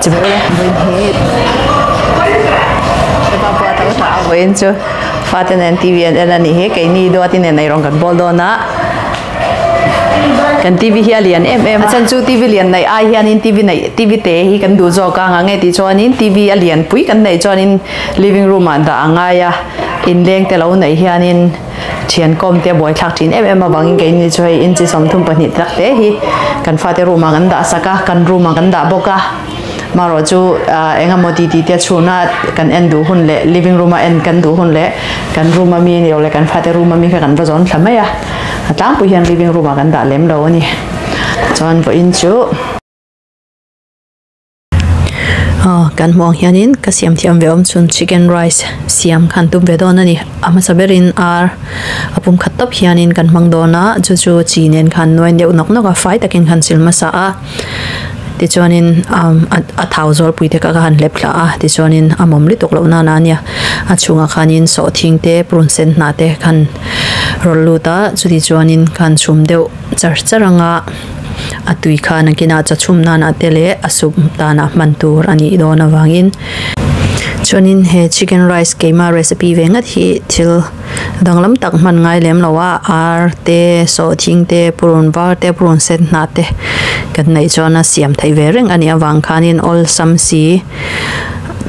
chỉ bữa bên hết. Ba ba tao thả bên chứ phát tên TV anh là nỉ hết cái ni đua nên này rong gần bol đó na kan TV hi alian em em. À, chân chu TV lian nei ai hian in TV này TV te hi kan du zo ka ngay nge cho anh in TV alian pui kan này cho anh living room anh da anga à, in leng te lo nei in thian công te bồi thak thin em em awang ge cho anh in chi som thum pani tak te hi kan fa te room an da saka kan room an da em maro chu đi đi ti chú na cần ăn du hôn lệ living room en kan du hôn lệ căn room mi ni le kan fa te room mi ka kan làm mấy à tlang pu hian living room kan da lem anh ani chuan vo in chu. Kan mong hianin ka siam thiam ve om chun chicken rice, siam khan tum ve don ani ama saberin ar apum khat top hianin kan mang dona chu chu chi nen khan noi được nok nok a fai takin khan silma sa a. ti chuanin um a thau zor pui te ka han lep thla a. Ti chuanin amom li tok lo na na nia. A chunga khanin so thing te prun sen na te khan rol lu ta. Chu ti chuanin khan chum deu. Char charanga. Atui na kina cha chum na na te le. Asum ta na man tur ani do na wangin chuanin he chicken rice keima recipe vengat hi thil danglam tak man ngai lem lawa ar te so thing te, purun var te, purun set na te. Kan nei chona siam thai ve reng ani awang khanin all sam si,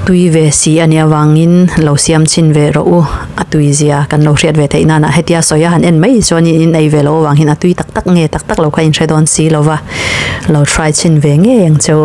tui ve si ani awangin lo siam chin ve ro u. Atui zia kan lo hriat ve thei na na hetia soya han en mai choni in ei ve lo wang hin atui tak tak nge, tak tak lo kha in thredon si lova lo try chin ve nge yang cho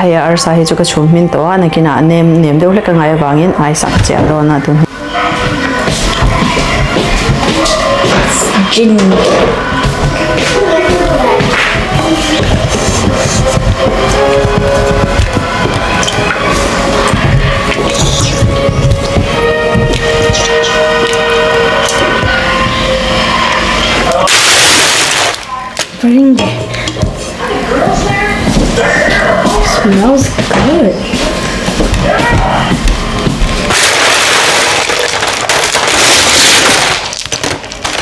hay ar sa hi chu ka chhum min to ana kina nem nem deuh hlek ka ngai wangin ai sak che ro na tun gin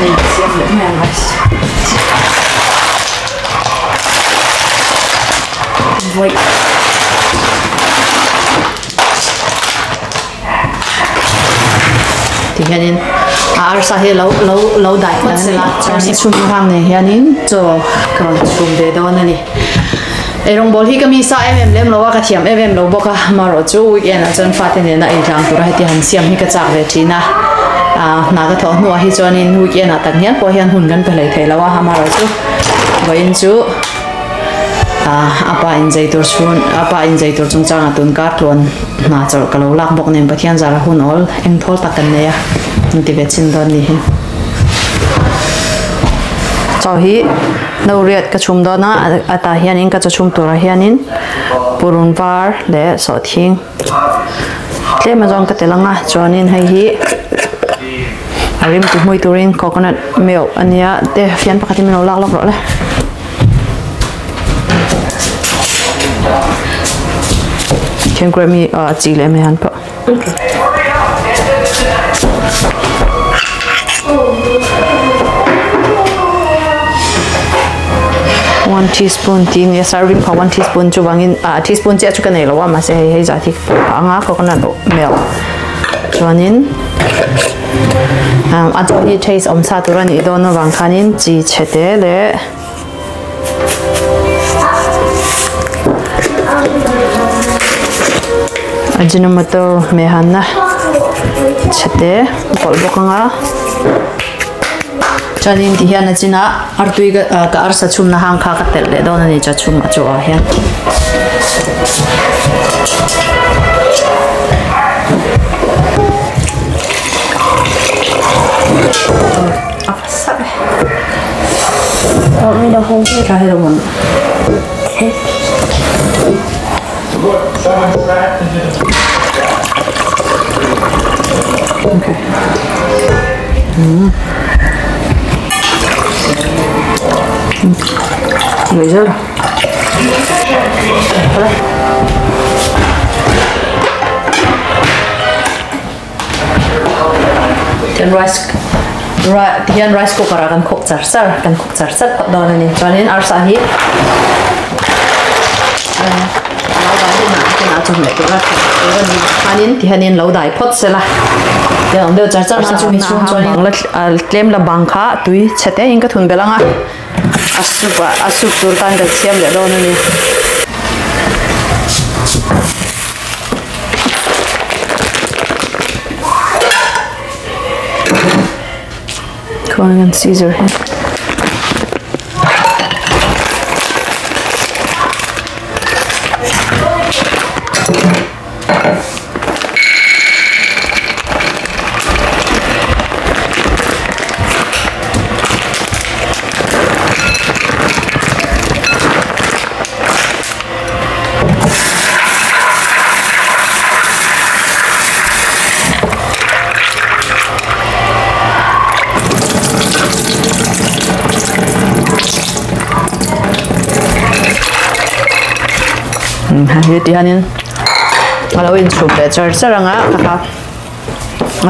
Mình xem này. Vậy. thì hiện nhiên à sa lâu lâu lâu đại là là sẽ chum này hiện nhiên cho còn chum để đó này ai rong bol hi kami sa em em lem lo ka thiam em lo boka maro chu weekend a chon fatin na ai jang tura hi han siam hi ka chak ve china à na ka tho nuwa hi nuôi kia weekend a tak hian po hồn gần về pe lei là qua ha rồi chu vậy chu à apa in zai tur chun apa in zai tur chung chang atun ka tlon na chor ka lo lak bok nem pathian zara hun ol eng thol takan ne à, ti ve chin don ni hin cho hi. No riat ka chum do à, ata hianin ka cha chum tura à hianin purun var le so thing. Tle ma jong ka telanga à, chuanin hei hi. Arim tu mau turin coconut milk. Ania te fian pakati mino lak lok le can grab me uh, a chi le me han pa one teaspoon tin ya serving pa one teaspoon chu wangin a uh, teaspoon che chu kanai lawa ma se hei hei jati anga coconut milk. Chuanin 아저기 체이스 엄사 도란 이도노 방카닌 지 체데레 아지노모토 메한나? 체데 볼보캉아 chanin ti hian achina artui ka arsa chumna hang kha ka tel le donan ni cha chum achu a hian rồi rồi Then rice ra tiyan rice cooker kan cook char sar kan cook char sar pat don ni chuanin ar sa hi lo dai hin na kan a chu me tu ra tu ni hanin ti hanin lo dai phot de ang de char char sa chu mi chung chon ang la tlem la bang kha tui chete ing ka thun belanga asu ba tur tan de siam le ron ni Going on Caesar here. Hi ti hanin malo in soup le char charanga kaka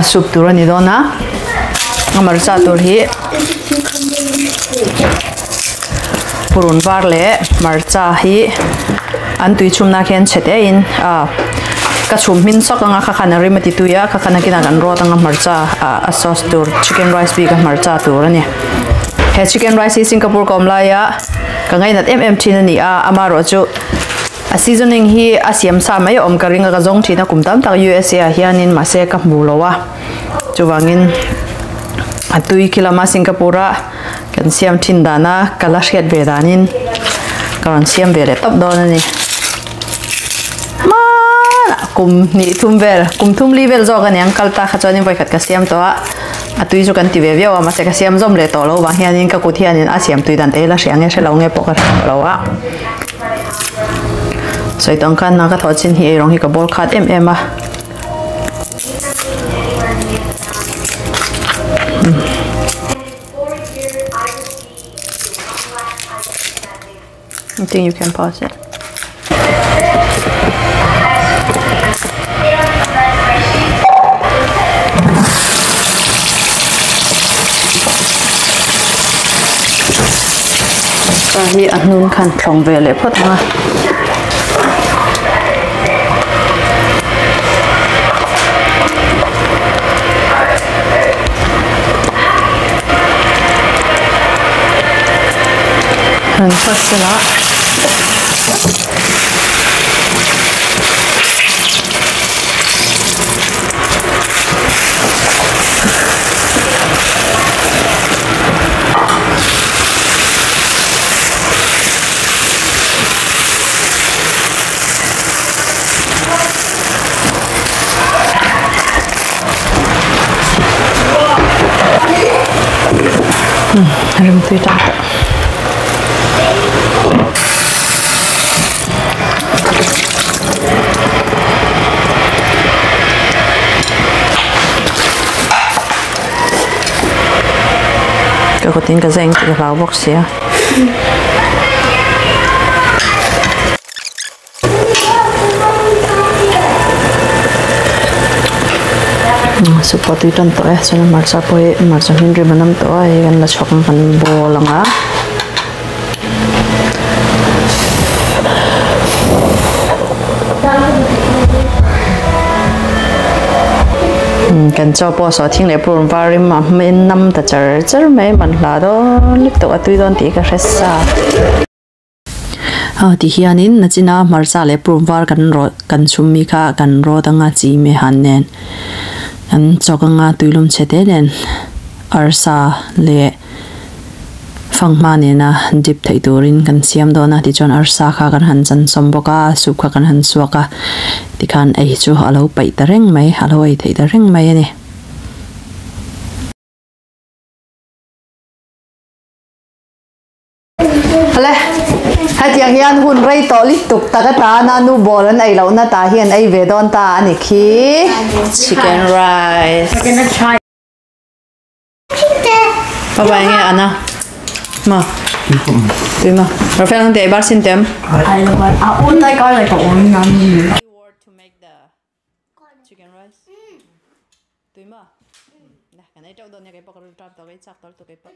a soup tur dona amar cha purun var le marcha hi. An tui chumna khen chete in. A ka chum min sok anga kha khana ri mati tuya kha khana kina kan ro tanga marcha a sauce tur. Chicken rice bi ka marcha tur ani. He chicken rice hi singapore komla ya. Ka ngai nat em thin ani a amaro chu seasoning hi a siam sa mai om ka ringa ka zong thina kum tam tak USA a hianin ma se ka hmu lowa chuwangin a tui kilama singapore kan siam thin dana kala hriat ve danin karon siam ve re top don ani ma kum ni thum vel, kum thum li vel zo ani angkal ta kha chani vai khat ka siam to a. A tui chu kan ti ve viawa ma se ka siam zom le to lo. Wa hianin ka ku thianin a siam tui dan te la hriang e hre lo nge pokar lo a soi itong kan na ka tho chin hi rong hi ka bol khat em em a. Hmm. I think you can pause it. Sa hi an nun khan thong ve le phot 很特色了。嗯，还是最大的。Kakutin ka zain tiga lawak siya. So patitan to eh. So marsa po eh. Kan, marsa hindi manam to eh. Ganla siya kung panbola nga. kan cho po so thing le pur varim ma men nam ta char char me man la do lip to atui don ti ka resa ha ti hianin na china mar cha le pur var kan ro kan chum mi kha kan ro danga chi me han nen. Kan cho ka nga tuilum chete nen. Arsa le fangma ne na dip thai turin kan siam do na ti chon arsa kha kan han chan somboka su kha kan han suaka ti khan ei chu alo pai ta reng mai alo ei thei ta reng mai ani. Hale, hai tiang hian hun rei to li tuk taka ta na nu bolan ai lo na ta hian ai ve don ta ani khi. Chicken rice. Bye bye nghe ana 嘛，對嘛？我飛緊地巴先點？係啦，阿安喺街嚟講緊嘢。對嘛？嗱，人哋做到你嘅，不過你做到嘅，做到都嘅不。